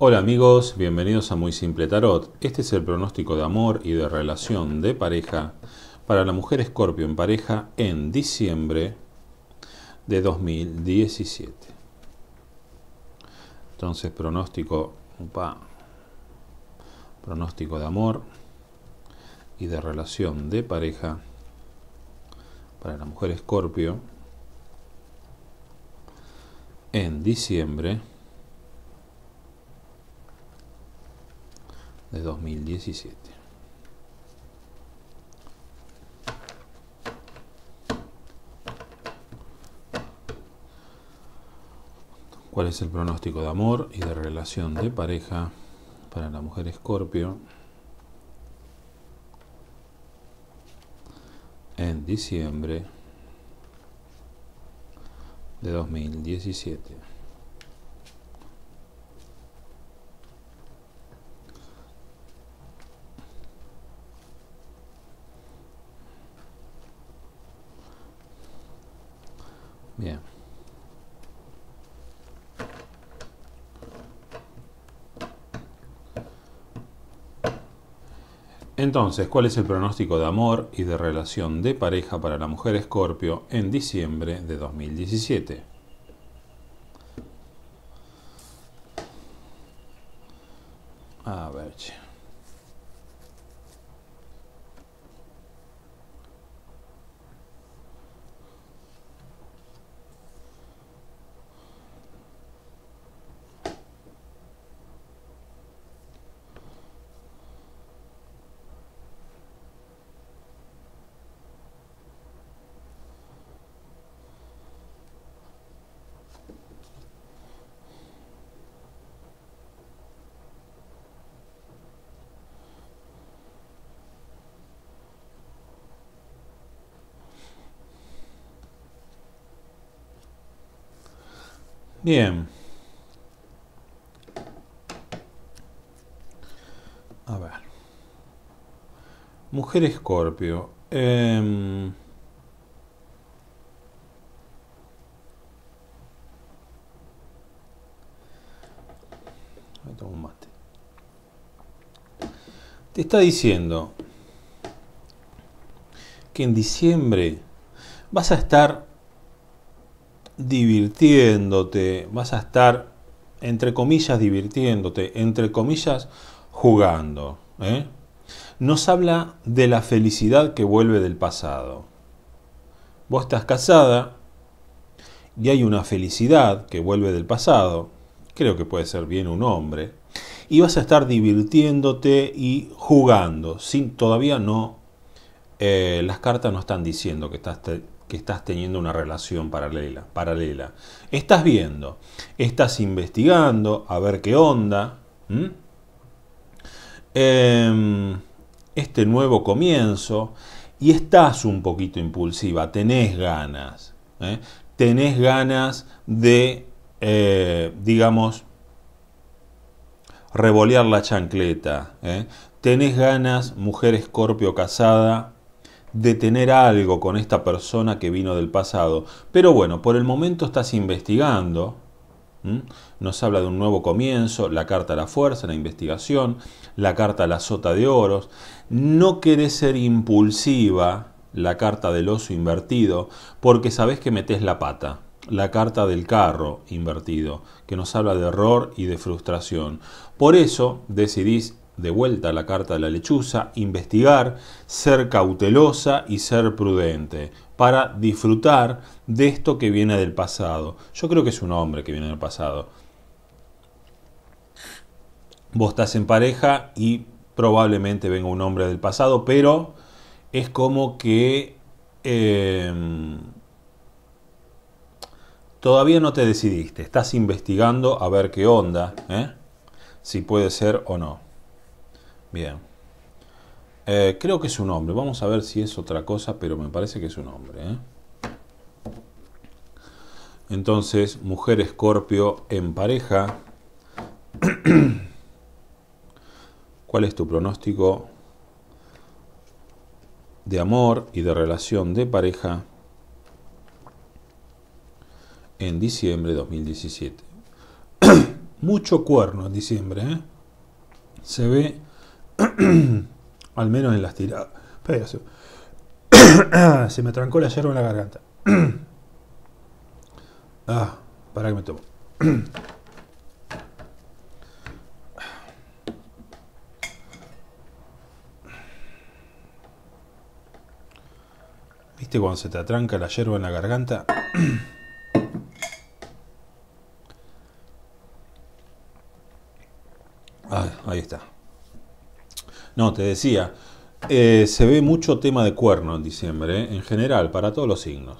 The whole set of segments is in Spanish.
Hola amigos, bienvenidos a Muy Simple Tarot. Este es el pronóstico de amor y de relación de pareja para la mujer Escorpio en pareja en diciembre de 2017. Entonces, pronóstico, pronóstico de amor y de relación de pareja para la mujer Escorpio en diciembre de 2017. ¿Cuál es el pronóstico de amor y de relación de pareja para la mujer Escorpio en diciembre de 2017? Bien. Entonces, ¿cuál es el pronóstico de amor y de relación de pareja para la mujer Escorpio en diciembre de 2017? A ver. che. Bien. A ver. Mujer Escorpio. tomo un mate. Te está diciendo que en diciembre vas a estar divirtiéndote, vas a estar, entre comillas, divirtiéndote, entre comillas, jugando. ¿eh? Nos habla de la felicidad que vuelve del pasado. Vos estás casada y hay una felicidad que vuelve del pasado, creo que puede ser bien un hombre, y vas a estar divirtiéndote y jugando, sin todavía no, eh, las cartas no están diciendo que estás que estás teniendo una relación paralela, paralela. Estás viendo, estás investigando a ver qué onda. Em, este nuevo comienzo y estás un poquito impulsiva, tenés ganas, ¿eh? tenés ganas de, eh, digamos, revolear la chancleta, ¿eh? tenés ganas, mujer escorpio casada, de tener algo con esta persona que vino del pasado. Pero bueno, por el momento estás investigando. Nos habla de un nuevo comienzo, la carta a la fuerza, la investigación, la carta a la sota de oros. No querés ser impulsiva, la carta del oso invertido, porque sabés que metés la pata. La carta del carro invertido, que nos habla de error y de frustración. Por eso decidís de vuelta a la carta de la lechuza, investigar, ser cautelosa y ser prudente para disfrutar de esto que viene del pasado. Yo creo que es un hombre que viene del pasado. Vos estás en pareja y probablemente venga un hombre del pasado, pero es como que eh, todavía no te decidiste. Estás investigando a ver qué onda, ¿eh? si puede ser o no. Bien. Eh, creo que es un hombre. Vamos a ver si es otra cosa, pero me parece que es un hombre. ¿eh? Entonces, mujer escorpio en pareja. ¿Cuál es tu pronóstico de amor y de relación de pareja en diciembre de 2017? mucho cuerno en diciembre. ¿eh? Se ve, al menos en las tiradas. se me trancó la yerba en la garganta. ah, para que me tomo. ¿Viste cuando se te atranca la yerba en la garganta? ahí está. No, te decía, eh, se ve mucho tema de cuerno en diciembre, eh, en general, para todos los signos.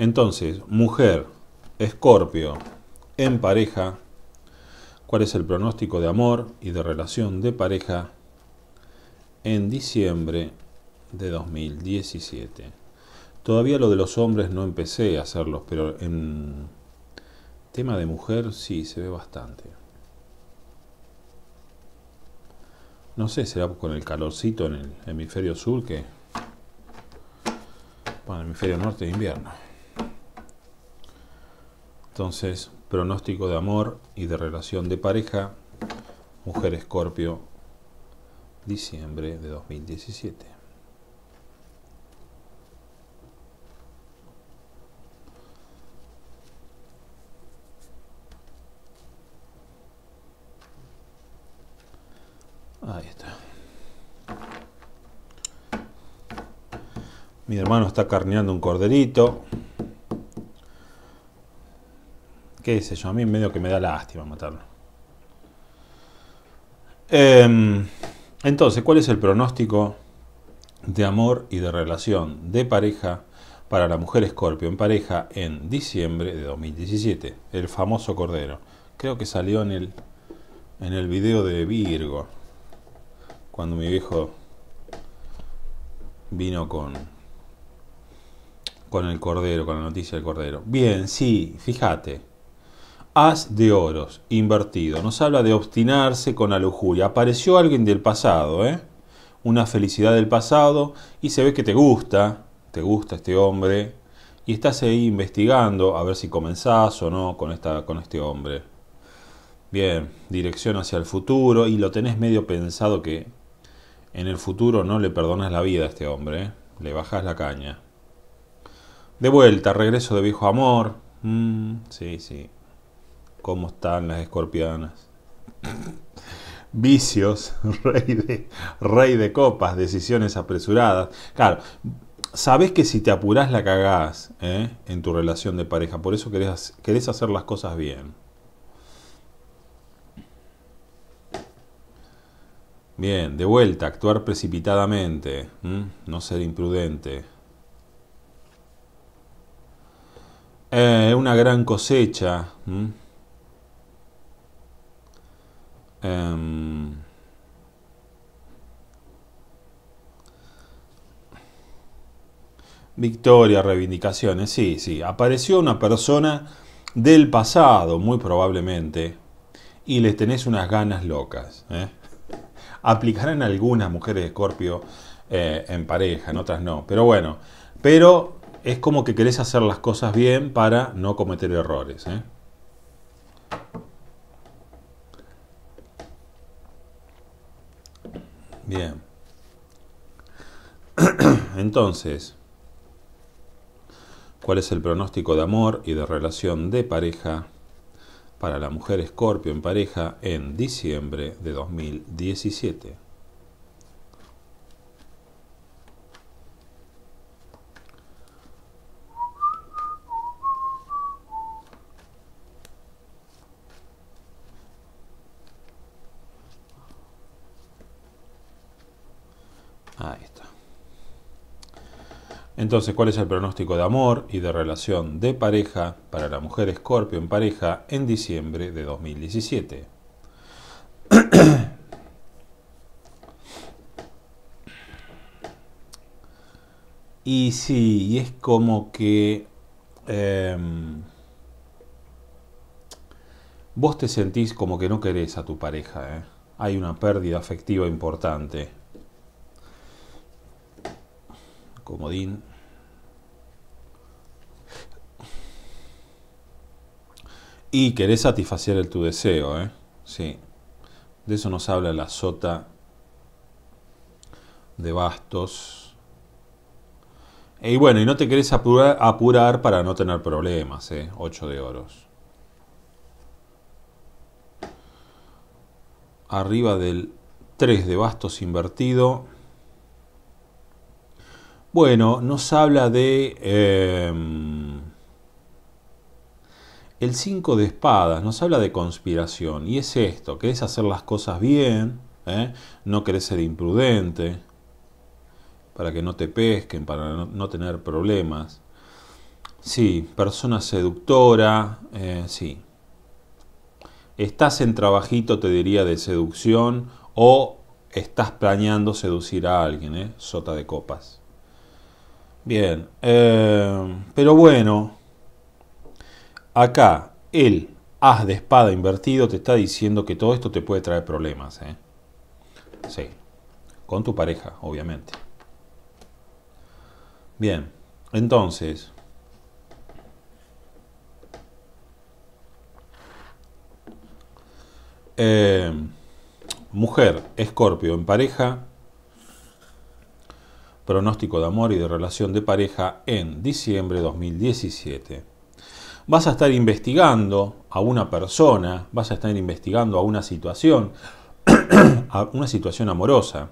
Entonces, mujer, escorpio, en pareja, ¿cuál es el pronóstico de amor y de relación de pareja en diciembre de 2017? Todavía lo de los hombres no empecé a hacerlos, pero en tema de mujer sí se ve bastante. No sé, será con el calorcito en el hemisferio sur que... Bueno, hemisferio norte de invierno. Entonces, pronóstico de amor y de relación de pareja, mujer escorpio, diciembre de 2017. Ahí está. Mi hermano está carneando un corderito. ¿Qué sé yo? A mí medio que me da lástima matarlo. Em, entonces, ¿cuál es el pronóstico de amor y de relación de pareja para la mujer escorpio en pareja en diciembre de 2017? El famoso cordero. Creo que salió en el, en el video de Virgo cuando mi viejo vino con con el cordero, con la noticia del cordero. Bien, sí, fíjate. As de oros, invertido. Nos habla de obstinarse con la lujuria. Apareció alguien del pasado, ¿eh? Una felicidad del pasado y se ve que te gusta, te gusta este hombre y estás ahí investigando a ver si comenzás o no con, esta, con este hombre. Bien, dirección hacia el futuro y lo tenés medio pensado que en el futuro no le perdonas la vida a este hombre, ¿eh? le bajas la caña. De vuelta, regreso de viejo amor. Mm, sí, sí. ¿Cómo están las escorpianas? Vicios, rey de, copas, decisiones apresuradas. Claro, sabes que si te apurás la cagás ¿eh? en tu relación de pareja, por eso querés, querés hacer las cosas bien. Bien, de vuelta, actuar precipitadamente, no ser imprudente. Eh, una gran cosecha. Em, victoria, reivindicaciones, sí, sí. Apareció una persona del pasado, muy probablemente, y le tenés unas ganas locas. ¿eh? Aplicarán algunas mujeres de Escorpio eh, en pareja, en otras no. Pero bueno, pero es como que querés hacer las cosas bien para no cometer errores. ¿eh? Bien. Entonces, ¿cuál es el pronóstico de amor y de relación de pareja para la mujer Escorpio en pareja en diciembre de 2017. Ahí está. Entonces, ¿cuál es el pronóstico de amor y de relación de pareja para la mujer escorpio en pareja en diciembre de 2017? y sí, y es como que em, vos te sentís como que no querés a tu pareja. ¿eh? Hay una pérdida afectiva importante. Comodín. Y querés satisfacer el, tu deseo, ¿eh? Sí. De eso nos habla la sota de bastos. Y bueno, y no te querés apurar, apurar para no tener problemas, ¿eh? 8 de oros. Arriba del 3 de bastos invertido. Bueno, nos habla de... Em, el 5 de espadas nos habla de conspiración y es esto, querés hacer las cosas bien, ¿eh? no querés ser imprudente, para que no te pesquen, para no, tener problemas. Sí, persona seductora, eh, sí. Estás en trabajito, te diría, de seducción o estás planeando seducir a alguien, ¿eh? Sota de copas. Bien, eh, pero bueno, Acá, el as de espada invertido te está diciendo que todo esto te puede traer problemas. ¿eh? Sí, con tu pareja, obviamente. Bien, entonces, eh, mujer, escorpio en pareja, pronóstico de amor y de relación de pareja en diciembre de 2017 vas a estar investigando a una persona, vas a estar investigando a una situación, a una situación amorosa,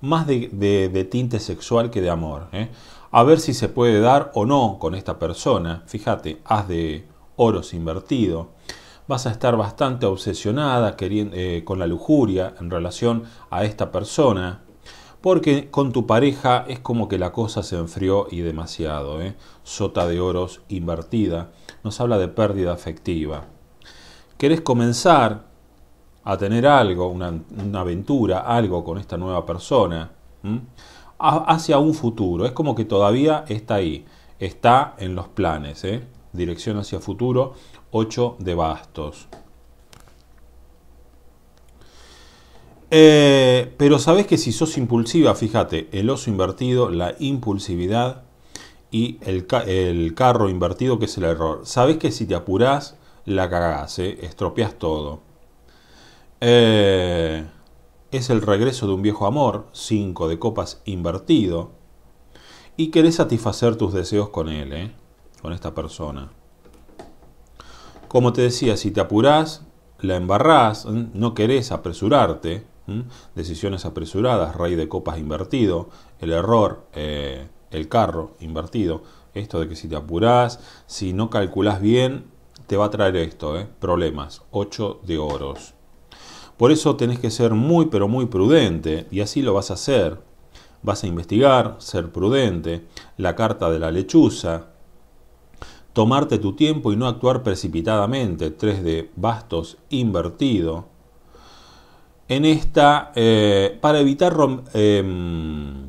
más de, tinte sexual que de amor. ¿eh? A ver si se puede dar o no con esta persona. Fíjate, haz de oros invertido. Vas a estar bastante obsesionada eh, con la lujuria en relación a esta persona porque con tu pareja es como que la cosa se enfrió y demasiado. ¿eh? Sota de oros invertida nos habla de pérdida afectiva. ¿Querés comenzar a tener algo, una, aventura, algo con esta nueva persona? hacia un futuro. Es como que todavía está ahí, está en los planes. ¿eh? Dirección hacia futuro, 8 de bastos. Eh, pero sabes que si sos impulsiva, fíjate, el oso invertido, la impulsividad y el, carro invertido, que es el error. Sabes que si te apurás, la cagás, ¿eh? estropeas todo. Eh, es el regreso de un viejo amor, 5 de copas invertido. Y querés satisfacer tus deseos con él, con esta persona. Como te decía, si te apurás, la embarrás, no querés apresurarte, decisiones apresuradas, rey de copas invertido, el error, eh, el carro invertido, esto de que si te apurás, si no calculás bien, te va a traer esto, ¿eh? problemas, 8 de oros. Por eso tenés que ser muy pero muy prudente y así lo vas a hacer. Vas a investigar, ser prudente, la carta de la lechuza, tomarte tu tiempo y no actuar precipitadamente, 3 de bastos invertido, en esta, eh, para evitar em,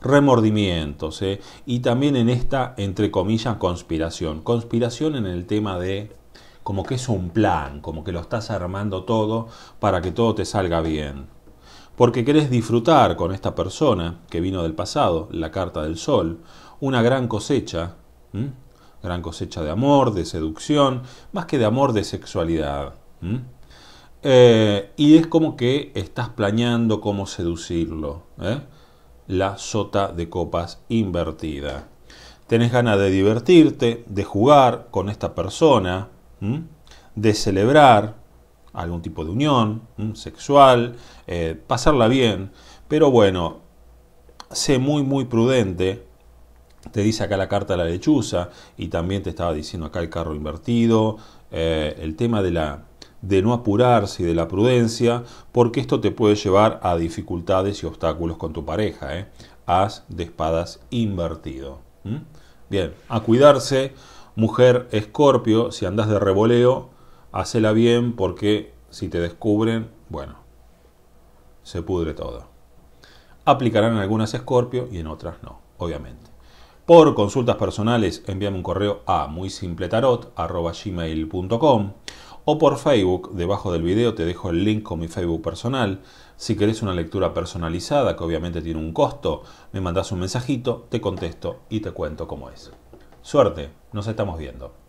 remordimientos, eh, y también en esta, entre comillas, conspiración. Conspiración en el tema de como que es un plan, como que lo estás armando todo para que todo te salga bien. Porque querés disfrutar con esta persona que vino del pasado, la carta del sol, una gran cosecha, gran cosecha de amor, de seducción, más que de amor, de sexualidad. Eh, y es como que estás planeando cómo seducirlo. ¿eh? La sota de copas invertida. Tenés ganas de divertirte, de jugar con esta persona, de celebrar algún tipo de unión sexual, eh, pasarla bien. Pero bueno, sé muy, muy prudente. Te dice acá la carta de la lechuza y también te estaba diciendo acá el carro invertido. el tema de la de no apurarse y de la prudencia, porque esto te puede llevar a dificultades y obstáculos con tu pareja. ¿eh? As de espadas invertido. Bien, a cuidarse, mujer escorpio, si andas de revoleo, hacela bien porque si te descubren, bueno, se pudre todo. Aplicarán en algunas escorpio y en otras no, obviamente. Por consultas personales, envíame un correo a muy gmail.com o por Facebook, debajo del video te dejo el link con mi Facebook personal. Si querés una lectura personalizada, que obviamente tiene un costo, me mandas un mensajito, te contesto y te cuento cómo es. Suerte, nos estamos viendo.